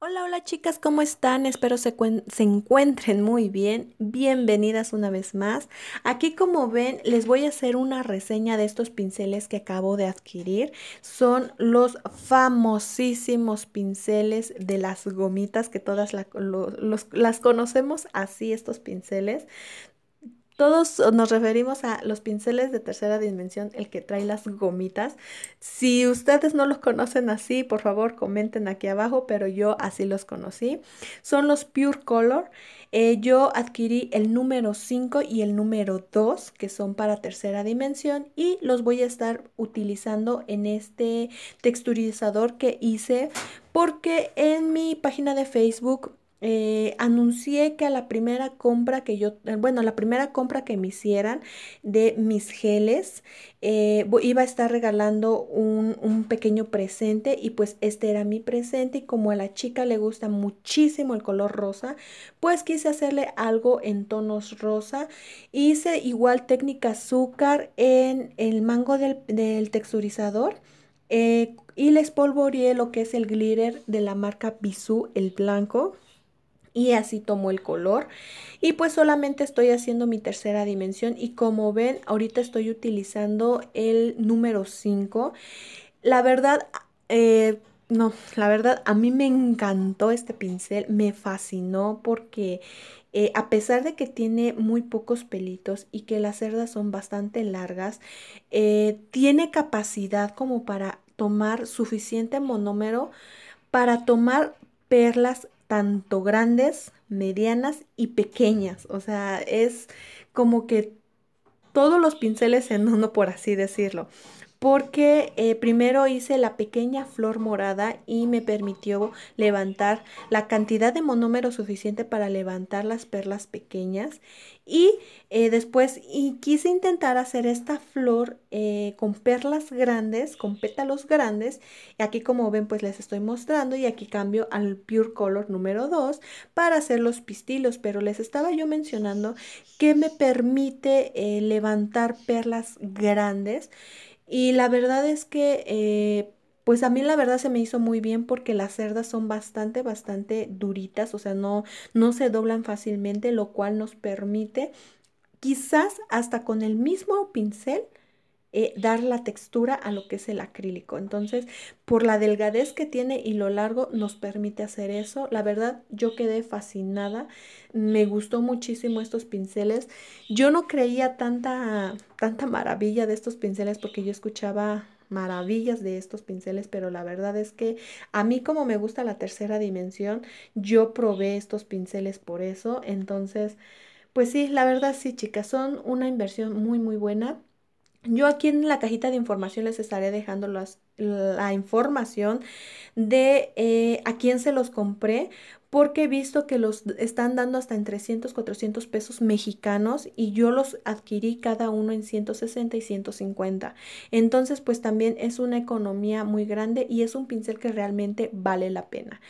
Hola, hola chicas, ¿cómo están? Espero se, se, encuentren muy bien. Bienvenidas una vez más. Aquí como ven les voy a hacer una reseña de estos pinceles que acabo de adquirir. Son los famosísimos pinceles de las gomitas que todas las conocemos así, estos pinceles. Todos nos referimos a los pinceles de tercera dimensión, el que trae las gomitas. Si ustedes no los conocen así, por favor comenten aquí abajo, pero yo así los conocí. Son los Pure Color. Eh, yo adquirí el número 5 y el número 2, que son para tercera dimensión, y los voy a estar utilizando en este texturizador que hice porque en mi página de Facebook eh, anuncié que a la primera compra que yo, eh, bueno, la primera compra que me hicieran de mis geles, eh, iba a estar regalando un, un, pequeño presente y pues este era mi presente y como a la chica le gusta muchísimo el color rosa, pues quise hacerle algo en tonos rosa. Hice igual técnica azúcar en el mango del, del texturizador. y les polvoreé lo que es el glitter de la marca Bisú, el blanco y así tomo el color. Y pues solamente estoy haciendo mi tercera dimensión y como ven ahorita estoy utilizando el número 5 la verdad eh, no la verdad a mí me encantó este pincel me fascinó porque eh, a pesar de que tiene muy pocos pelitos y que las cerdas son bastante largas eh, tiene capacidad como para tomar suficiente monómero para tomar perlas tanto grandes, medianas y pequeñas. O sea, es como que todos los pinceles en uno, por así decirlo porque eh, primero hice la pequeña flor morada y me permitió levantar la cantidad de monómero suficiente para levantar las perlas pequeñas. Y eh, después y quise intentar hacer esta flor eh, con perlas grandes, con pétalos grandes. Y aquí como ven pues les estoy mostrando y aquí cambio al Pure Color número 2 para hacer los pistilos. Pero les estaba yo mencionando que me permite levantar perlas grandes y la verdad es que, eh, pues a mí la verdad se me hizo muy bien porque las cerdas son bastante, bastante duritas, o sea, no, no se doblan fácilmente, lo cual nos permite quizás hasta con el mismo pincel eh, dar la textura a lo que es el acrílico. Entonces, por la delgadez que tiene y lo largo, nos permite hacer eso. La verdad, yo quedé fascinada. Me gustó muchísimo estos pinceles. Yo no creía tanta, tanta maravilla de estos pinceles porque yo escuchaba maravillas de estos pinceles, pero la verdad es que a mí como me gusta la tercera dimensión, yo probé estos pinceles por eso. Entonces, pues sí, la verdad sí, chicas, son una inversión muy, muy buena. Yo aquí en la cajita de información les estaré dejando la información de eh, a quién se los compré porque he visto que los están dando hasta en 300, 400 pesos mexicanos y yo los adquirí cada uno en 160 y 150. Entonces pues también es una economía muy grande y es un pincel que realmente vale la pena.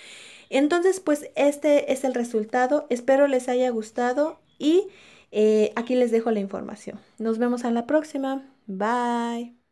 Entonces pues este es el resultado. Espero les haya gustado y... Eh, aquí les dejo la información. Nos vemos a la próxima. Bye.